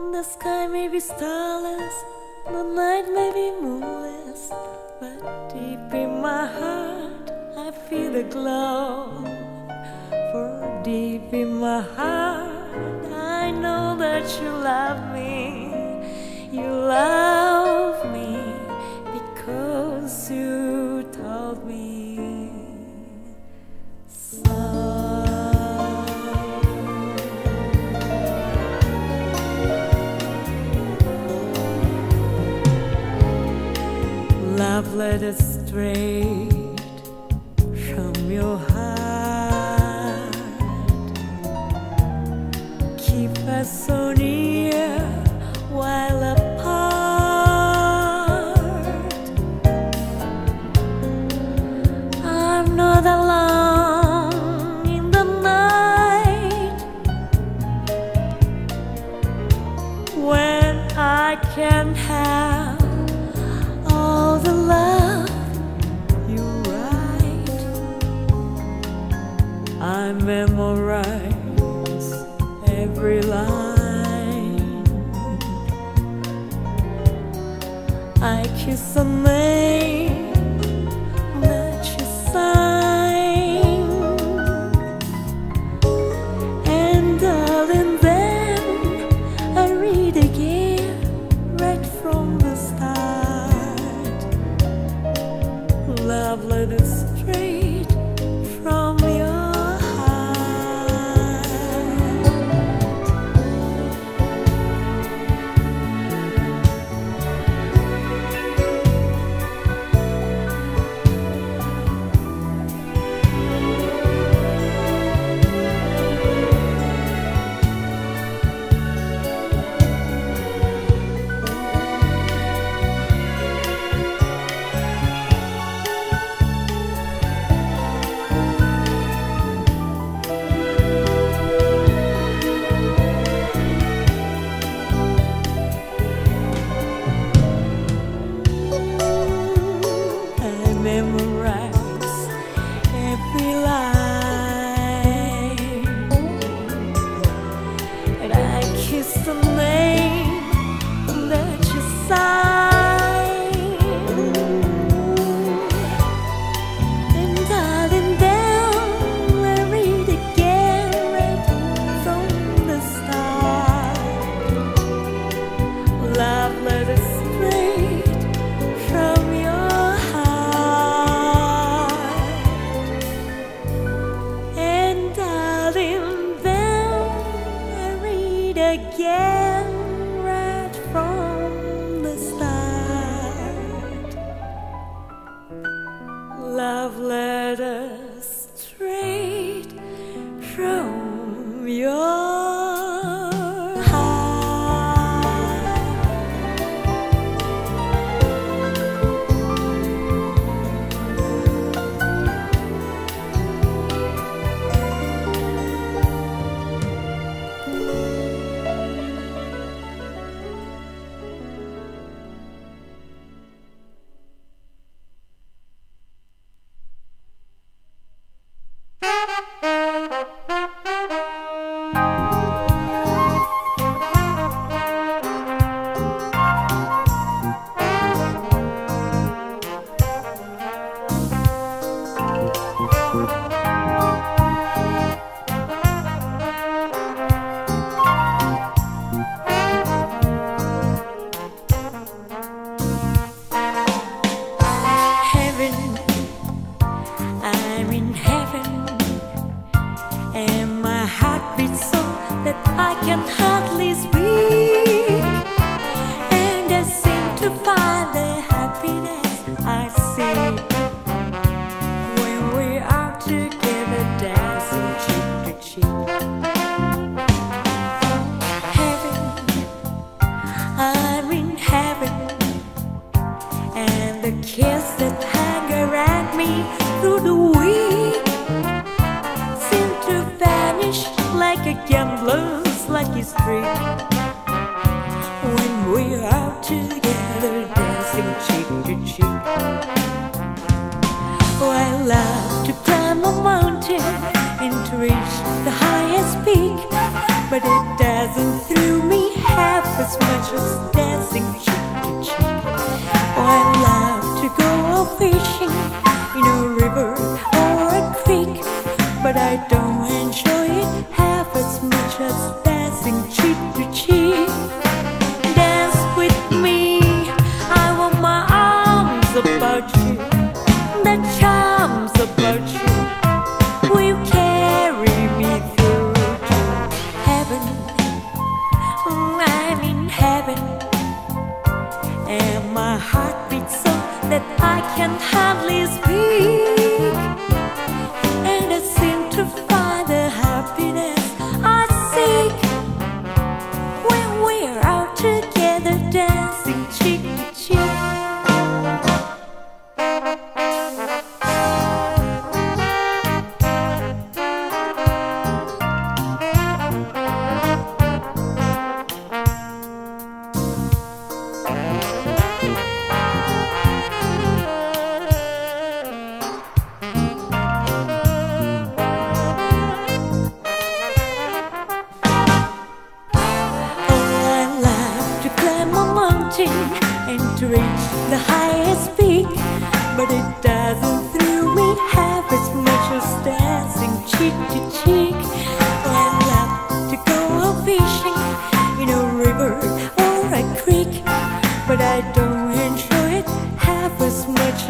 The sky may be starless, the night may be moonless, but deep in my heart I feel a glow. For deep in my heart I know that you love me. You love Love letter straight from your heart. Keep us so I memorize every line. I kiss a name again right from heart so that I can hardly speak. we're out together dancing cheek to cheek. Oh, I love to climb a mountain and to reach the highest peak, but it doesn't thrill me half as much as dancing cheek to cheek. Oh, I love to go out fishing in a river or a creek, but I don't.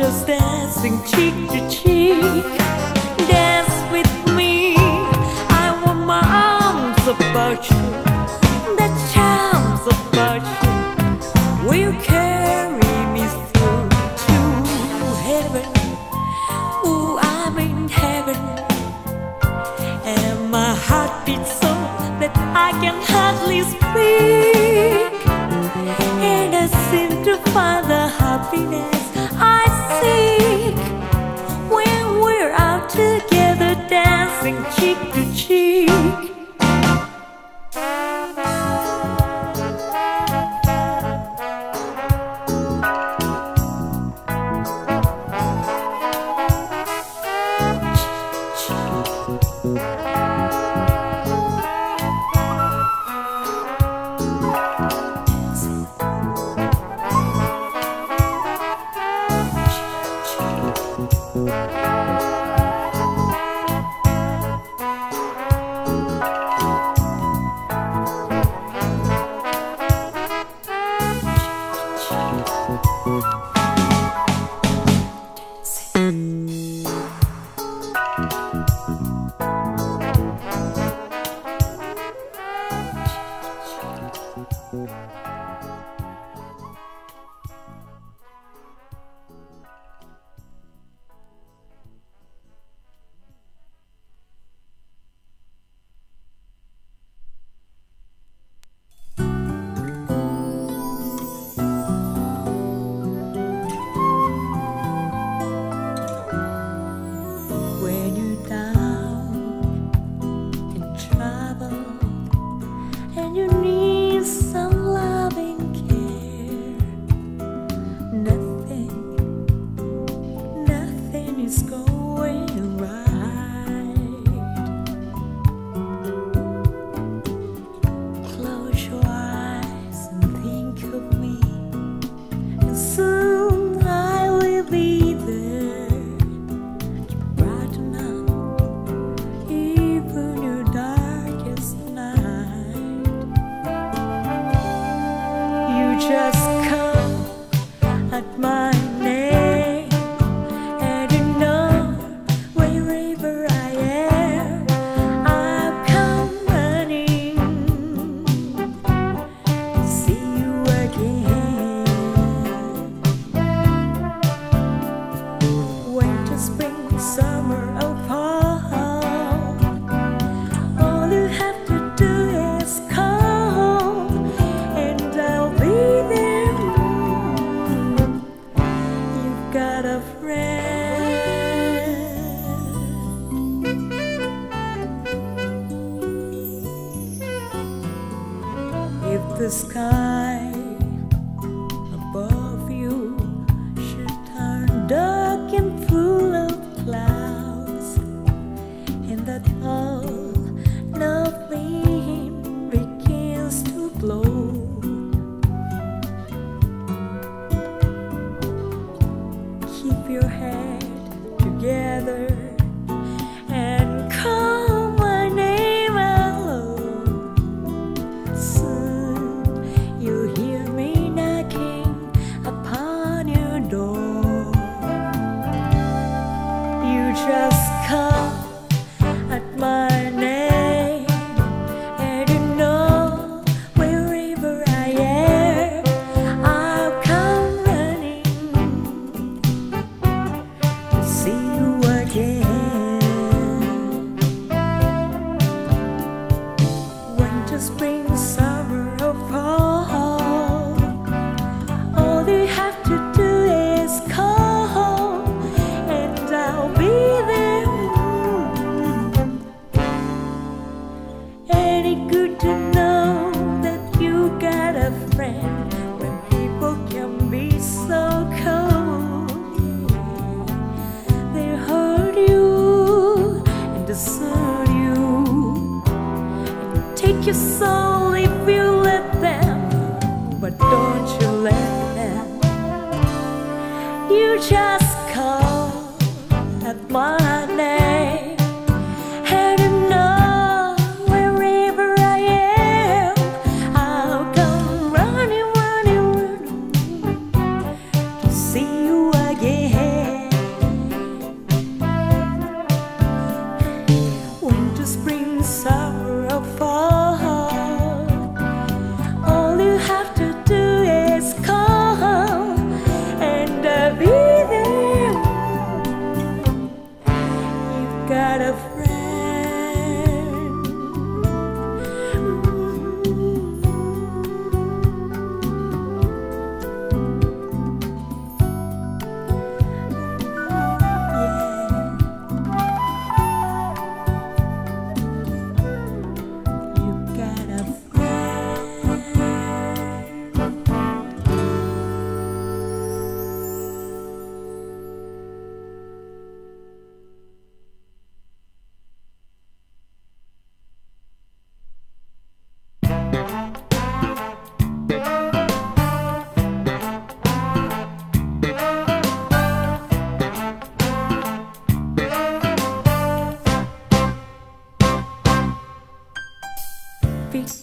just dancing cheek to cheek. 是 sueño. just come at my got a friend. If the sky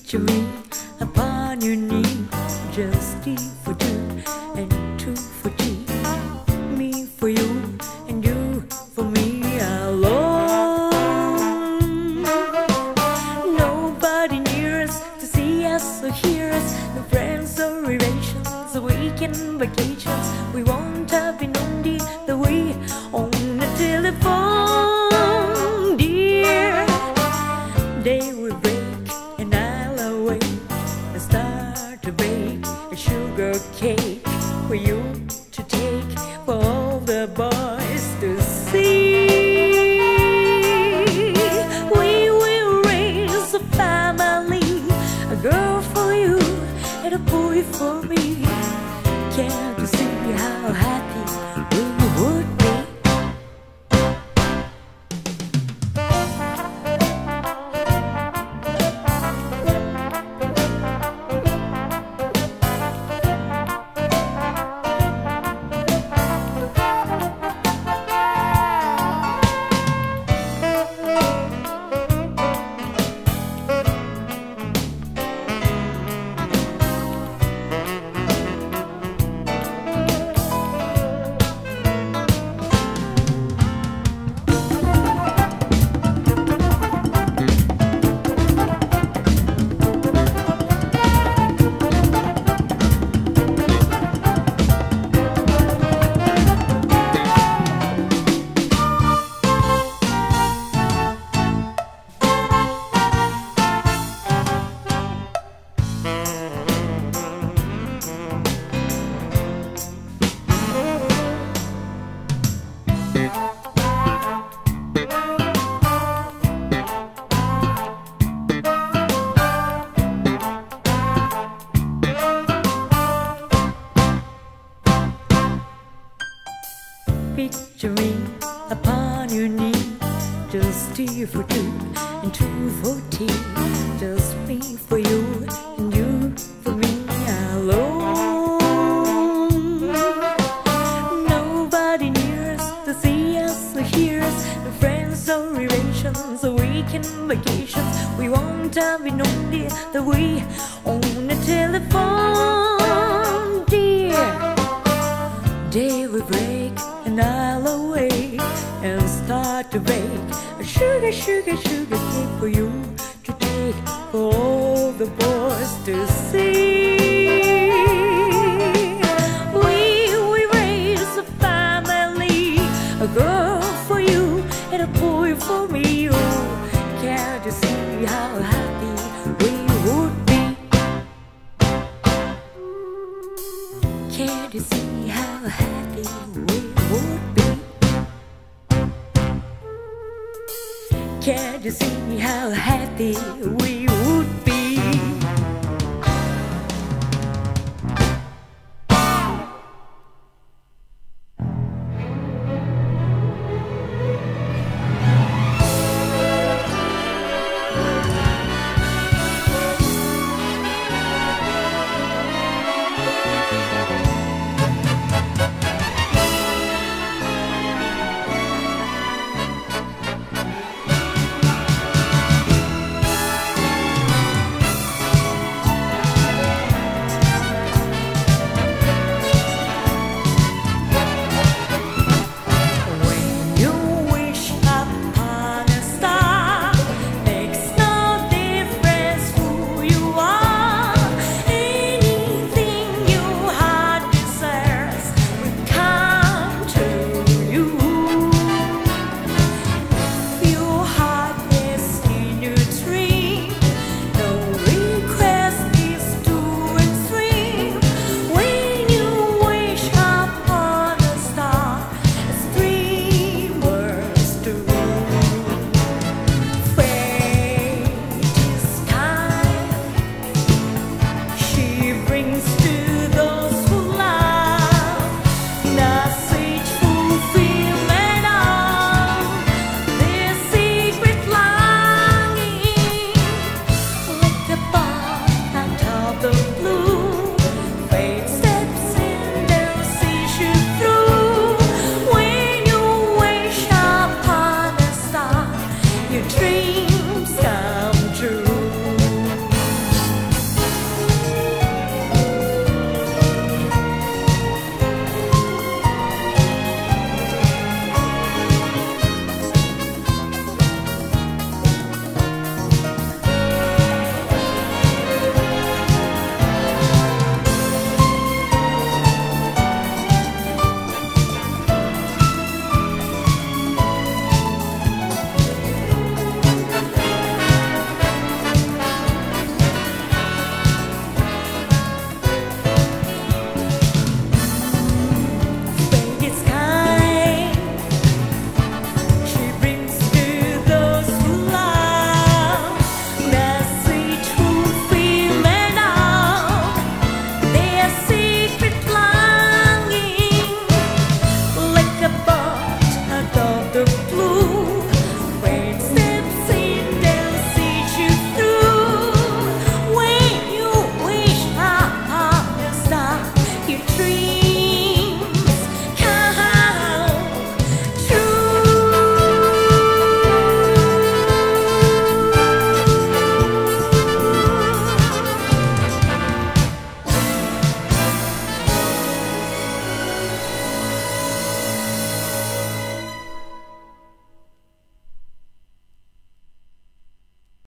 picture me upon your knee, just tea for two and two for two. me for you and you for me alone. Nobody near us to see us or hear us, no friends or relations, a weekend vacations. We won't have been only the way on the telephone, dear. They will. we know, dear, that we on the telephone, dear. Day will break and I'll awake and start to bake a sugar, sugar, sugar cake for you to take for all the boys to see. We we raise a family, a girl for you and a boy for me.